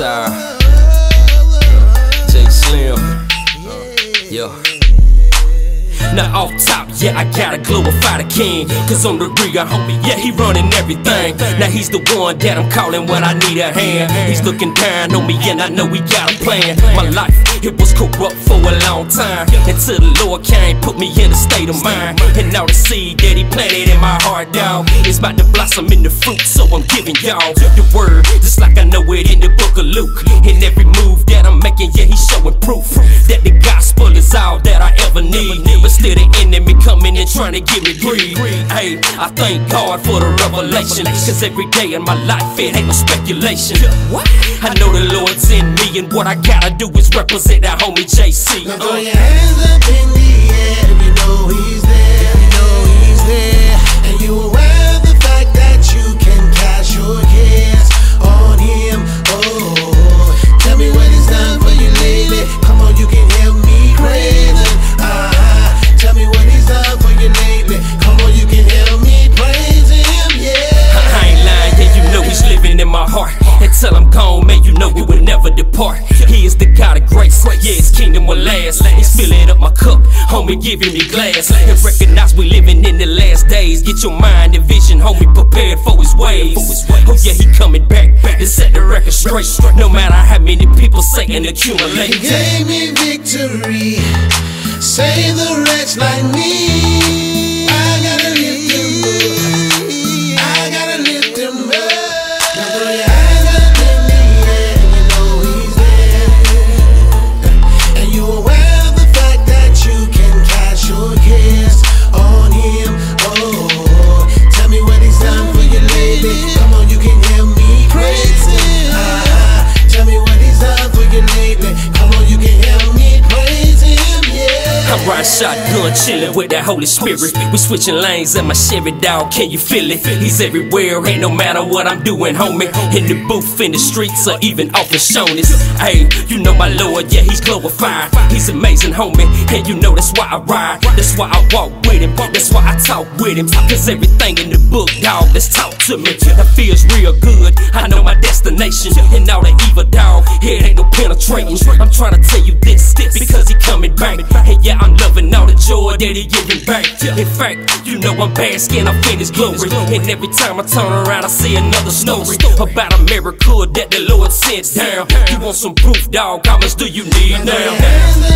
J Slim. Yeah. Now off top, yeah, I gotta glorify the king. Cause on the real, homie, yeah, he running everything. Now he's the one that I'm calling when I need a hand. He's looking down on me, and I know he got a plan. My life, it was corrupt for a long time. Until the Lord came, put me in a state of mind. And now the seed that he planted in my heart, dog, is about to blossom into fruit. So I'm giving y'all the word, just like I know it in the book of Luke. In every move that I'm making, yeah, he's showing proof that the gospel is all that enemy and trying to give me greed. Hey, I thank God for the revelation. Cause every day in my life, it ain't no speculation. I know the Lord's in me, and what I gotta do is represent that homie JC. Now throw your hands up in the air if you know he's Until I'm gone, man, you know he will never depart. He is the God of grace, yeah, his kingdom will last. He's filling up my cup, homie, giving me glass. And recognize we living in the last days. Get your mind and vision, homie, prepared for his ways. Oh, yeah, he coming back to set the record straight. No matter how many people say and accumulate. He gave me victory. Save the wretch like me. Shotgun, chillin' with that Holy Spirit. We switching lanes in my Chevy dog, can you feel it? He's everywhere, ain't no matter what I'm doing, homie. In the booth, in the streets, or even off the shoulders. Hey, you know my Lord, yeah, he's glorified. He's amazing, homie, and you know that's why I ride. That's why I walk with him, that's why I talk with him. Cause everything in the book, dog, that's talk to me. That feels real good. I know my destination, and all the evil, dog, it ain't no penetrating. I'm trying to tell you this, because he coming back. Hey, yeah, I'm loving all the joy that he giving back. In fact, you know I'm basking, I'm in his glory. And every time I turn around, I see another story about a miracle that the Lord sent down. You want some proof, dog? How much do you need now?